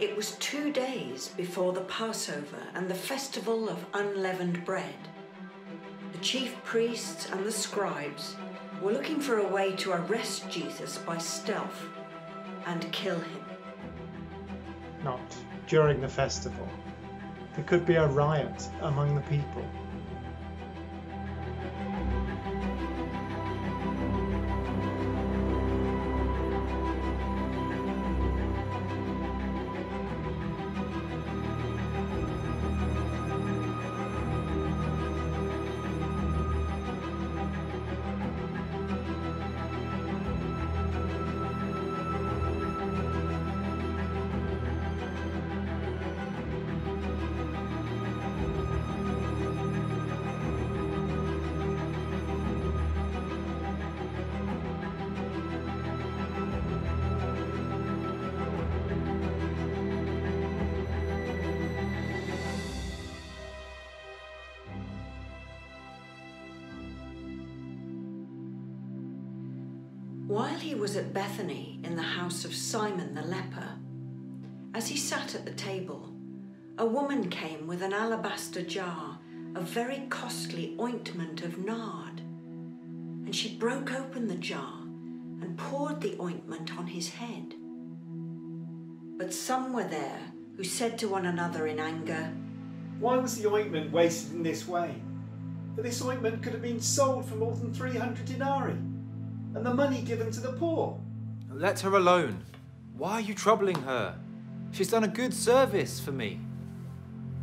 It was two days before the Passover and the festival of unleavened bread. The chief priests and the scribes were looking for a way to arrest Jesus by stealth and kill him. Not during the festival. There could be a riot among the people. While he was at Bethany in the house of Simon the leper, as he sat at the table, a woman came with an alabaster jar of very costly ointment of nard. And she broke open the jar and poured the ointment on his head. But some were there who said to one another in anger, Why was the ointment wasted in this way? For this ointment could have been sold for more than 300 denarii and the money given to the poor. Let her alone. Why are you troubling her? She's done a good service for me.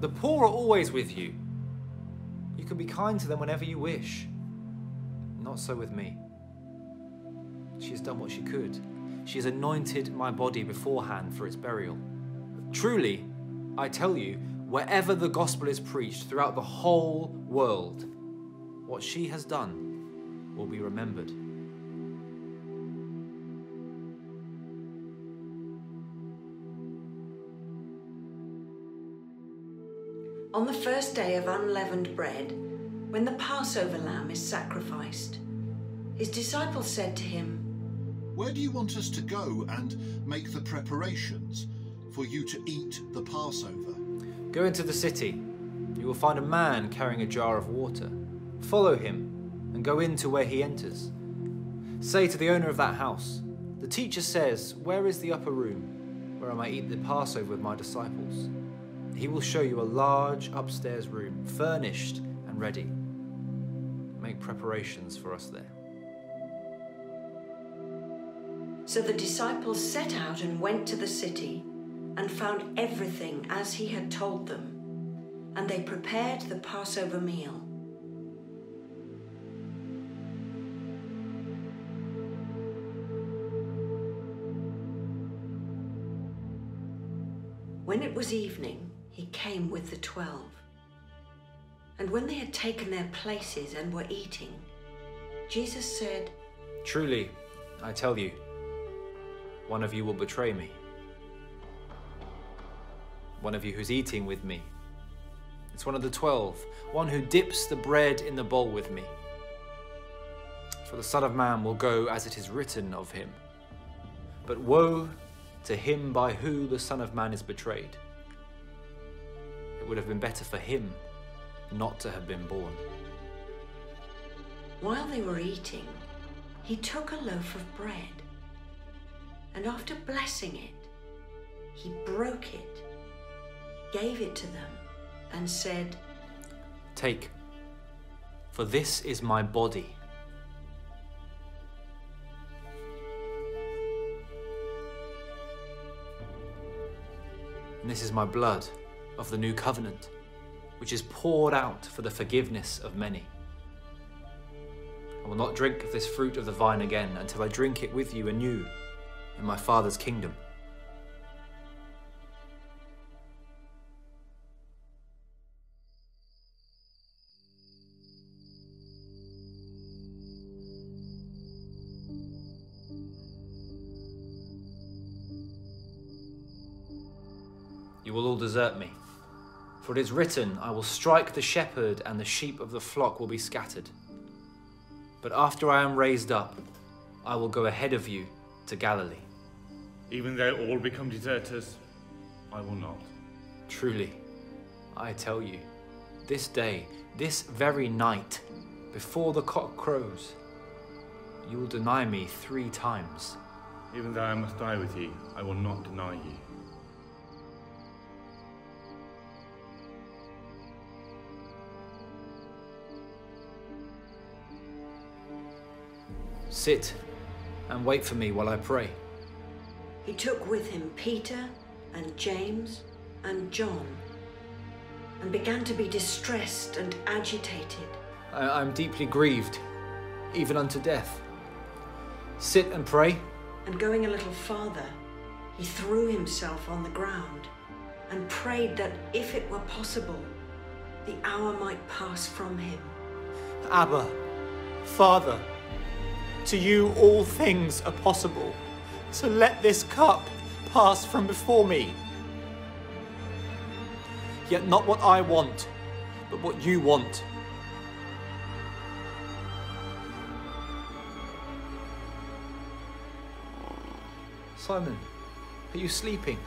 The poor are always with you. You can be kind to them whenever you wish. Not so with me. She has done what she could. She has anointed my body beforehand for its burial. Truly, I tell you, wherever the gospel is preached throughout the whole world, what she has done will be remembered. On the first day of unleavened bread, when the Passover lamb is sacrificed, his disciples said to him, Where do you want us to go and make the preparations for you to eat the Passover? Go into the city. You will find a man carrying a jar of water. Follow him and go into where he enters. Say to the owner of that house, The teacher says, Where is the upper room where I may eat the Passover with my disciples? He will show you a large upstairs room, furnished and ready. Make preparations for us there. So the disciples set out and went to the city and found everything as he had told them, and they prepared the Passover meal. When it was evening, he came with the twelve. And when they had taken their places and were eating, Jesus said, Truly, I tell you, one of you will betray me. One of you who's eating with me. It's one of the twelve, one who dips the bread in the bowl with me. For the Son of Man will go as it is written of him. But woe to him by who the Son of Man is betrayed. It would have been better for him not to have been born. While they were eating, he took a loaf of bread, and after blessing it, he broke it, gave it to them, and said, Take, for this is my body. And this is my blood of the new covenant, which is poured out for the forgiveness of many. I will not drink of this fruit of the vine again until I drink it with you anew in my Father's kingdom. You will all desert me. For it is written, I will strike the shepherd, and the sheep of the flock will be scattered. But after I am raised up, I will go ahead of you to Galilee. Even they'll all become deserters. I will not. Truly, I tell you, this day, this very night, before the cock crows, you will deny me three times. Even though I must die with you, I will not deny you. Sit and wait for me while I pray. He took with him Peter and James and John and began to be distressed and agitated. I- I'm deeply grieved, even unto death. Sit and pray. And going a little farther, he threw himself on the ground and prayed that if it were possible, the hour might pass from him. Abba, Father, to you all things are possible. So let this cup pass from before me. Yet not what I want, but what you want. Simon, are you sleeping?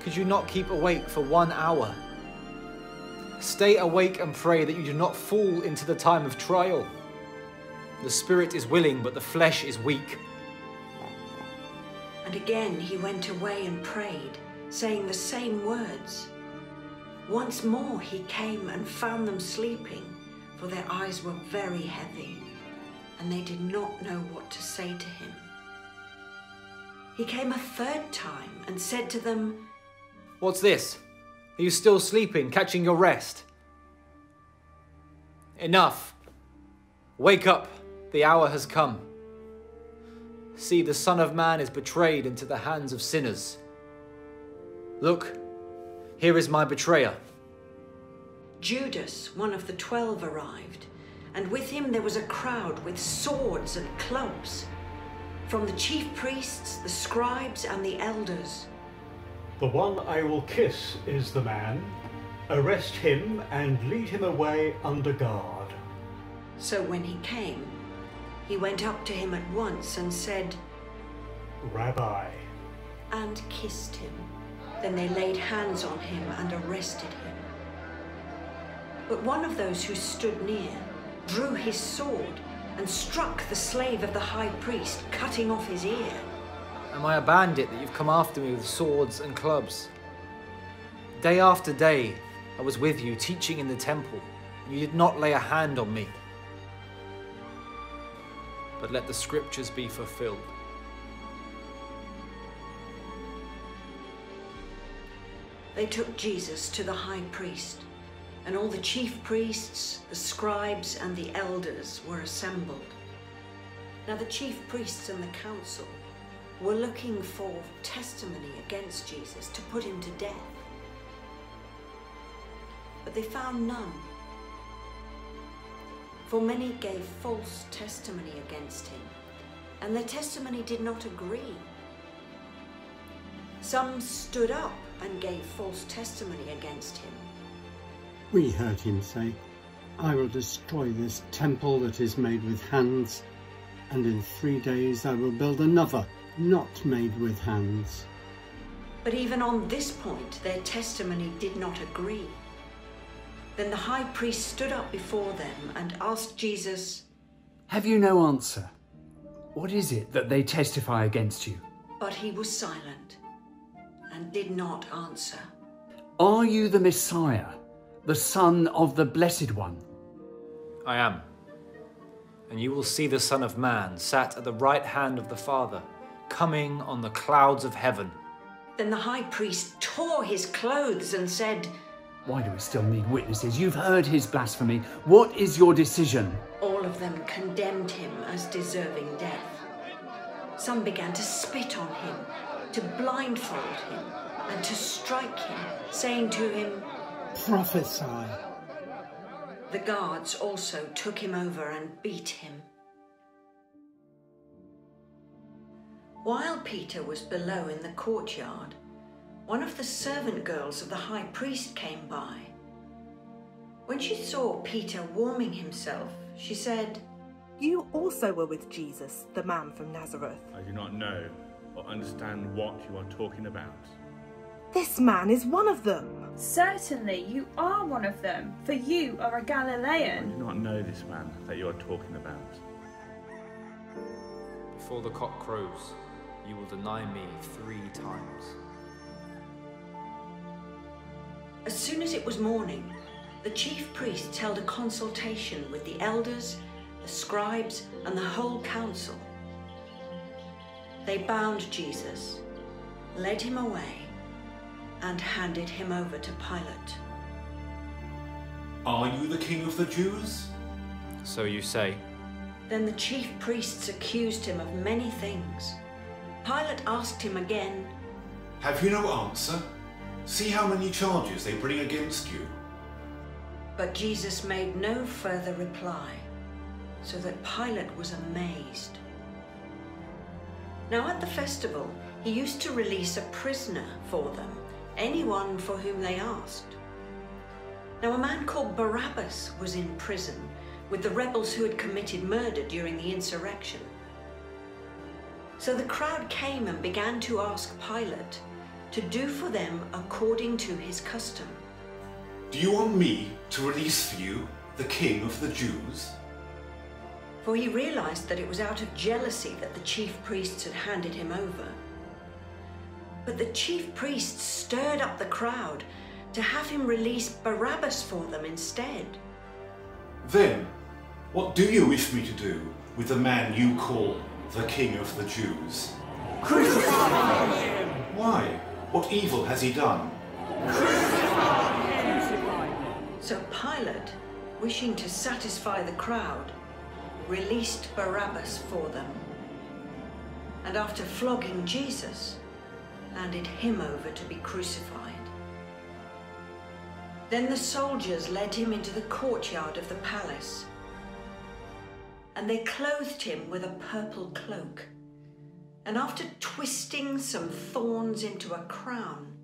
Could you not keep awake for one hour? Stay awake and pray that you do not fall into the time of trial. The spirit is willing, but the flesh is weak. And again he went away and prayed, saying the same words. Once more he came and found them sleeping, for their eyes were very heavy, and they did not know what to say to him. He came a third time and said to them, What's this? Are you still sleeping, catching your rest? Enough. Wake up, the hour has come. See, the Son of Man is betrayed into the hands of sinners. Look, here is my betrayer. Judas, one of the twelve, arrived, and with him there was a crowd with swords and clubs, from the chief priests, the scribes, and the elders. The one I will kiss is the man. Arrest him and lead him away under guard. So when he came, he went up to him at once and said, Rabbi. and kissed him. Then they laid hands on him and arrested him. But one of those who stood near drew his sword and struck the slave of the high priest, cutting off his ear. Am I a bandit that you've come after me with swords and clubs? Day after day, I was with you teaching in the temple, and you did not lay a hand on me. But let the scriptures be fulfilled. They took Jesus to the high priest, and all the chief priests, the scribes, and the elders were assembled. Now the chief priests and the council were looking for testimony against Jesus to put him to death. But they found none. For many gave false testimony against him, and their testimony did not agree. Some stood up and gave false testimony against him. We heard him say, I will destroy this temple that is made with hands, and in three days I will build another, not made with hands. But even on this point, their testimony did not agree. Then the high priest stood up before them and asked Jesus, Have you no answer? What is it that they testify against you? but he was silent and did not answer. Are you the Messiah, the Son of the Blessed One? I am. And you will see the Son of Man sat at the right hand of the Father, coming on the clouds of heaven. Then the high priest tore his clothes and said, Why do we still need witnesses? You've heard his blasphemy. What is your decision? All of them condemned him as deserving death. Some began to spit on him, to blindfold him, and to strike him, saying to him, Prophesy. The guards also took him over and beat him. While Peter was below in the courtyard, one of the servant girls of the high priest came by. When she saw Peter warming himself, she said, You also were with Jesus, the man from Nazareth. I do not know or understand what you are talking about. This man is one of them. Certainly, you are one of them, for you are a Galilean. I do not know this man that you are talking about. Before the cock crows, you will deny me three times. As soon as it was morning, the chief priests held a consultation with the elders, the scribes, and the whole council. They bound Jesus, led him away, and handed him over to Pilate. Are you the king of the Jews? So you say. Then the chief priests accused him of many things. Pilate asked him again, Have you no answer? See how many charges they bring against you. but Jesus made no further reply, so that Pilate was amazed. Now at the festival, he used to release a prisoner for them, anyone for whom they asked. Now a man called Barabbas was in prison with the rebels who had committed murder during the insurrection. So the crowd came and began to ask Pilate to do for them according to his custom. Do you want me to release for you the king of the Jews? For he realized that it was out of jealousy that the chief priests had handed him over. But the chief priests stirred up the crowd to have him release Barabbas for them instead. Then, what do you wish me to do with the man you call the king of the Jews? Crucify him! Why? What evil has he done? So Pilate, wishing to satisfy the crowd, released Barabbas for them. And after flogging Jesus, handed him over to be crucified. Then the soldiers led him into the courtyard of the palace. And they clothed him with a purple cloak. And after twisting some thorns into a crown,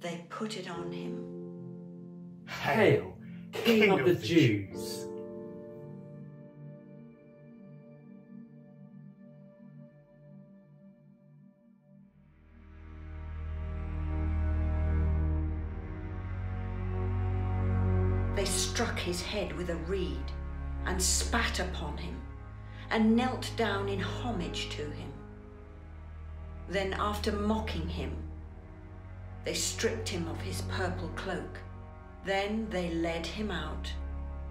they put it on him. Hail, King, of, the, Jews. They struck his head with a reed and spat upon him and knelt down in homage to him. Then, after mocking him, they stripped him of his purple cloak. Then they led him out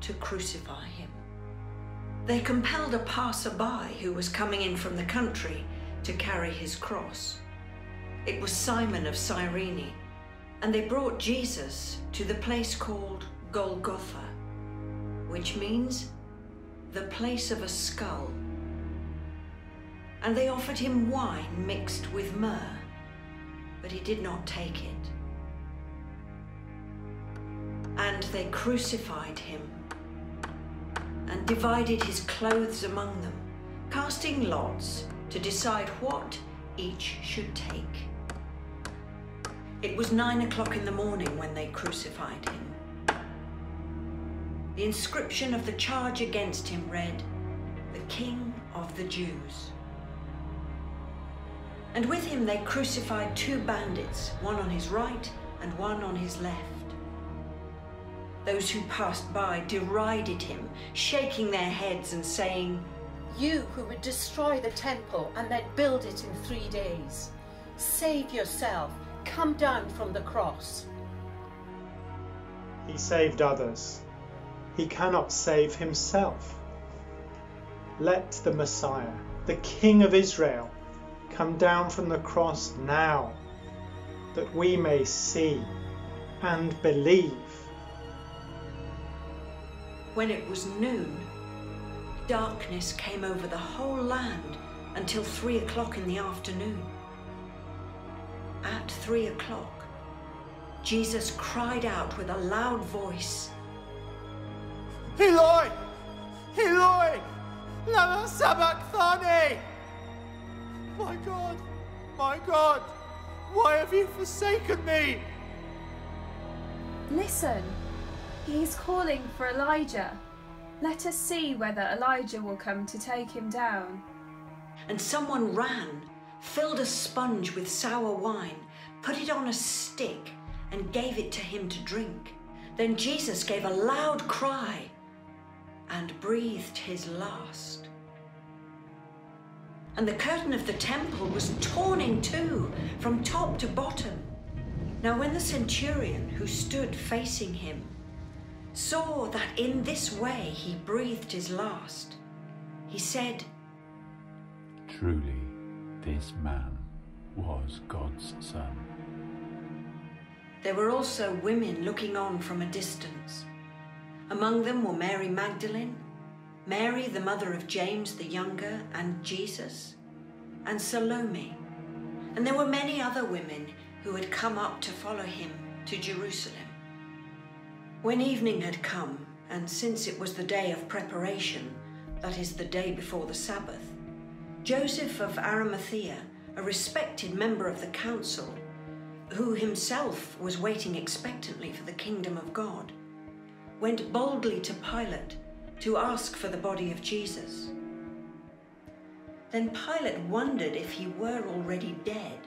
to crucify him. They compelled a passerby who was coming in from the country to carry his cross. It was Simon of Cyrene, and they brought Jesus to the place called Golgotha, which means the place of a skull. And they offered him wine mixed with myrrh, but he did not take it. And they crucified him and divided his clothes among them, casting lots to decide what each should take. It was nine o'clock in the morning when they crucified him. The inscription of the charge against him read, The King of the Jews. And with him they crucified two bandits, one on his right and one on his left. Those who passed by derided him, shaking their heads and saying, You who would destroy the temple and then build it in three days. Save yourself. Come down from the cross. He saved others. He cannot save himself. Let the Messiah, the King of Israel, come down from the cross now, that we may see and believe. When it was noon, darkness came over the whole land until three o'clock in the afternoon. At three o'clock, Jesus cried out with a loud voice, Eloi! Eloi! Lama sabachthani! My God! My God! Why have you forsaken me? Listen, he's calling for Elijah. Let us see whether Elijah will come to take him down. and someone ran, filled a sponge with sour wine, put it on a stick, and gave it to him to drink. Then Jesus gave a loud cry and breathed his last. And the curtain of the temple was torn in two from top to bottom. Now, when the centurion who stood facing him saw that in this way he breathed his last, he said, Truly, this man was God's Son. There were also women looking on from a distance. Among them were Mary Magdalene, Mary, the mother of James the Younger and Joses, and Salome. And there were many other women who had come up to follow him to Jerusalem. When evening had come, and since it was the day of preparation, that is the day before the Sabbath, Joseph of Arimathea, a respected member of the council, who himself was waiting expectantly for the kingdom of God, went boldly to Pilate to ask for the body of Jesus. Then Pilate wondered if he were already dead,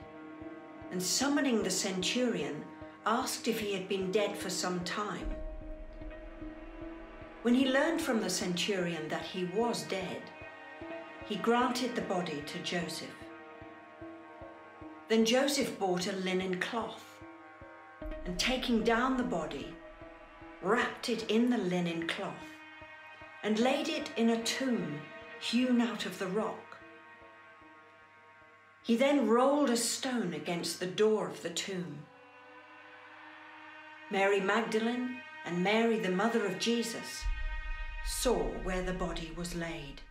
and summoning the centurion, asked if he had been dead for some time. When he learned from the centurion that he was dead, he granted the body to Joseph. Then Joseph bought a linen cloth, and taking down the body, wrapped it in the linen cloth, and laid it in a tomb hewn out of the rock. He then rolled a stone against the door of the tomb. Mary Magdalene and Mary, the mother of Joses, saw where the body was laid.